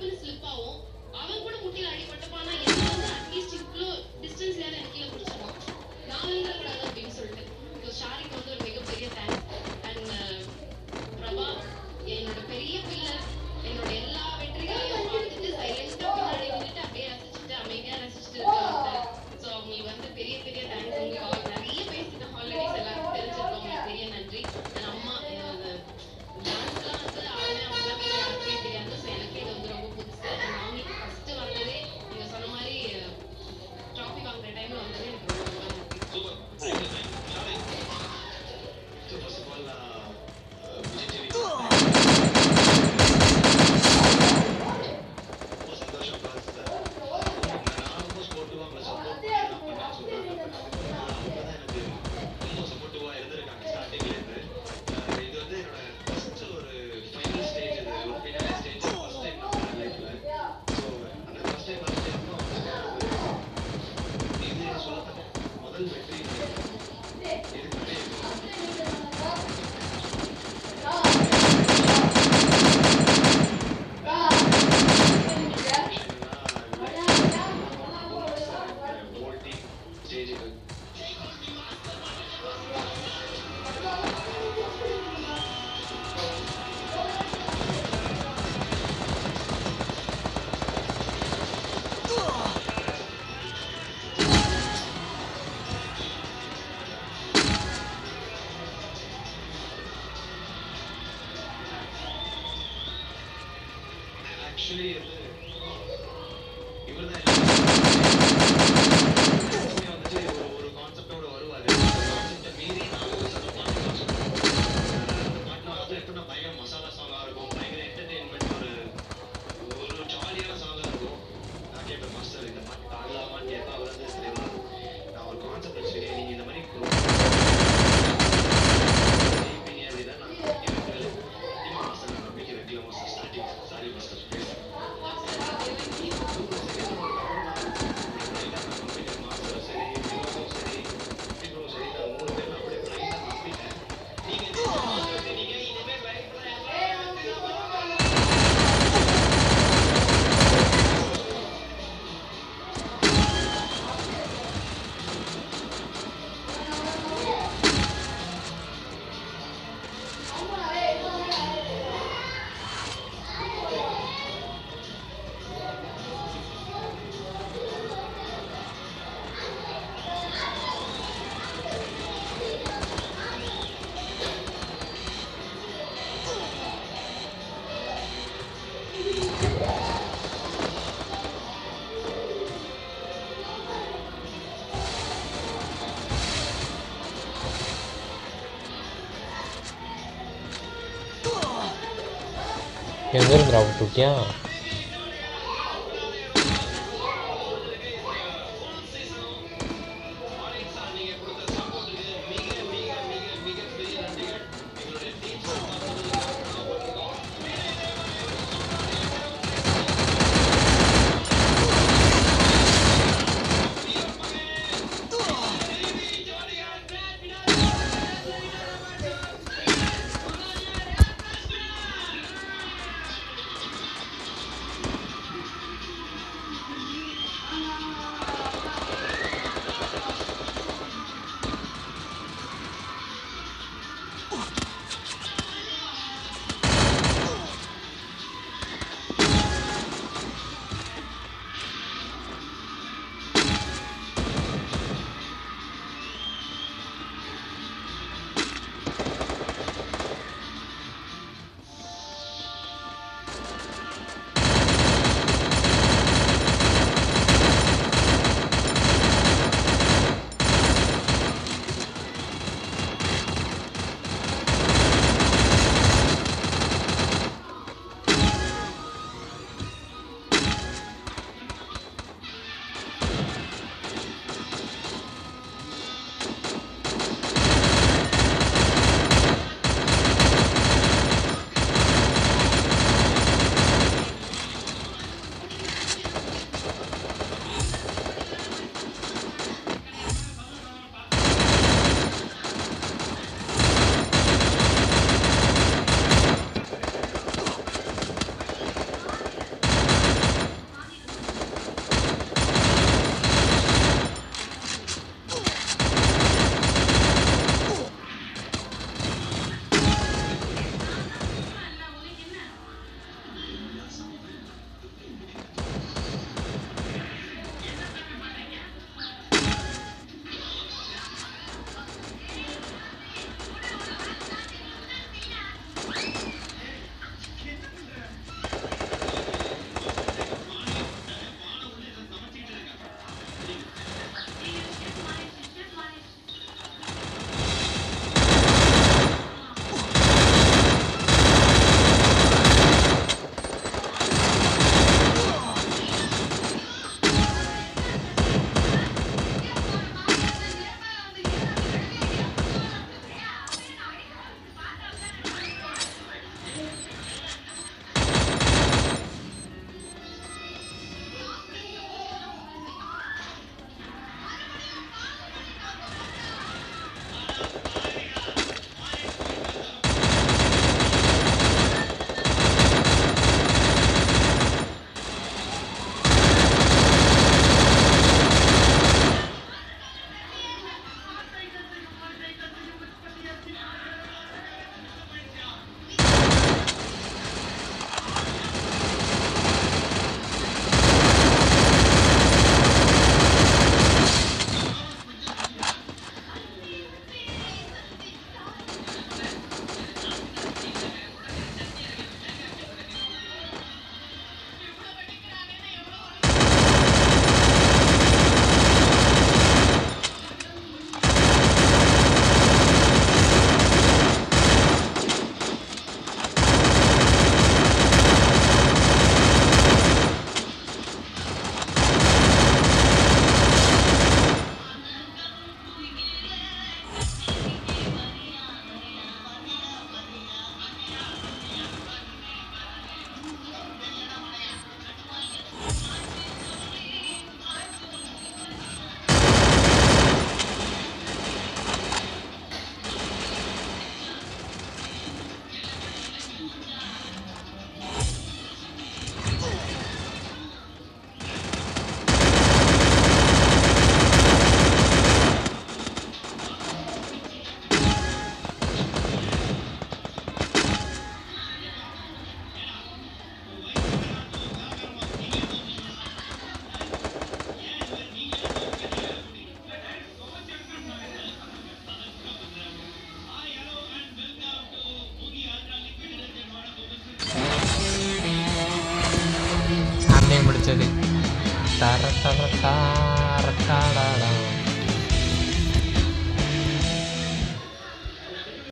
Cycle slip ஆகும் அவன் கூட முட்டியில் அடிபட்டப்பானா? என்ன வந்து அட்லீஸ்ட் இவ்வளோ டிஸ்டன்ஸ்ல எனக்கு ಇವ್ರನ್ನ कैंसिल कराओ तो क्या இன்னைக்கு முடிச்சது தர தர தார தார